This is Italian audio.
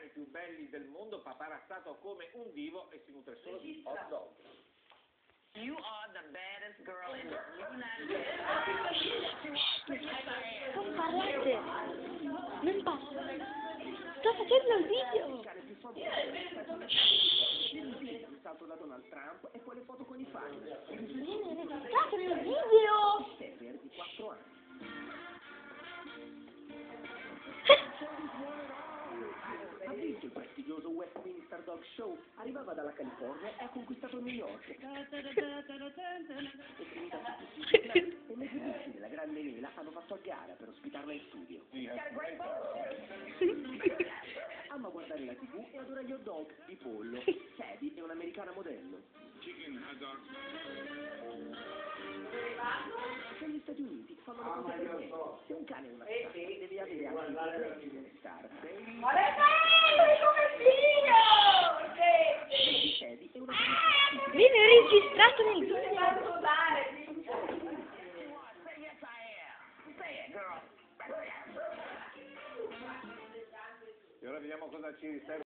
cani più belli del mondo, paparazzato come un divo e si nutre solo di hot dog. You are the baddest girl in the United States. Non parlate! Non parlate! Sto facendo il video! Il salto da Donald Trump e poi le foto con i fan. Viene registrato nel video! Il prestigioso Westminster Dog Show, arrivava dalla California e ha conquistato New York. È finita tutti i giornali e mezzi amici della grande mela hanno fatto a gara per ospitarla in studio. Ama guardare la tv e adora gli hot dog di pollo. Sadie è un'americana modello. Negli Stati Uniti fanno le per me. Se un cane è una star, deve avere anche delle star. Ma è bello, è come figlio! Sadie è una bellissima Viene registrato nel video! E ora vediamo cosa ci riserva.